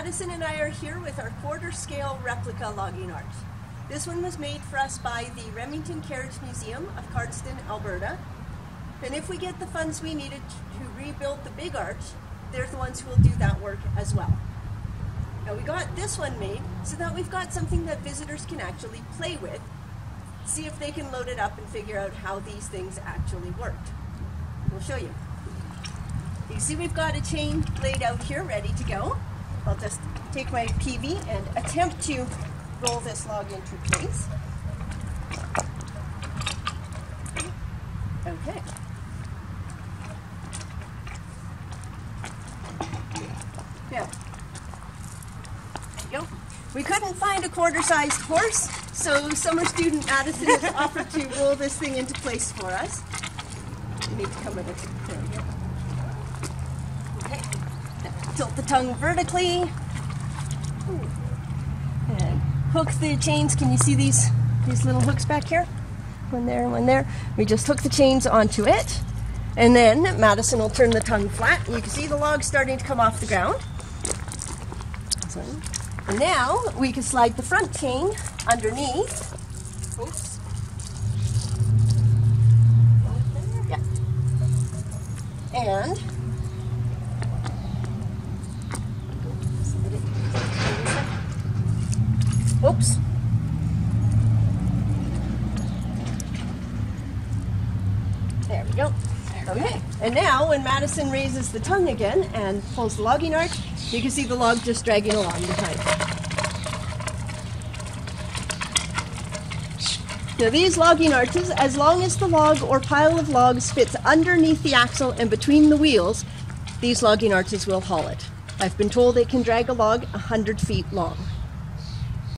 Madison and I are here with our quarter scale replica logging arch. This one was made for us by the Remington Carriage Museum of Cardston, Alberta. And if we get the funds we needed to rebuild the big arch, they're the ones who will do that work as well. Now we got this one made so that we've got something that visitors can actually play with, see if they can load it up and figure out how these things actually worked. We'll show you. You see we've got a chain laid out here ready to go. I'll just take my peavey and attempt to roll this log into place. Okay. Yeah. Go. We couldn't find a quarter-sized horse, so summer student Madison has offered to roll this thing into place for us. You need to come with it. There we go. Okay. Now, tilt the tongue vertically. And hook the chains. Can you see these these little hooks back here? One there, one there. We just hook the chains onto it. And then Madison will turn the tongue flat. You can see the log starting to come off the ground. And now we can slide the front chain underneath. Oops. And Oops. There we go. Okay. And now when Madison raises the tongue again and pulls the logging arch, you can see the log just dragging along behind. Now these logging arches, as long as the log or pile of logs fits underneath the axle and between the wheels, these logging arches will haul it. I've been told it can drag a log 100 feet long.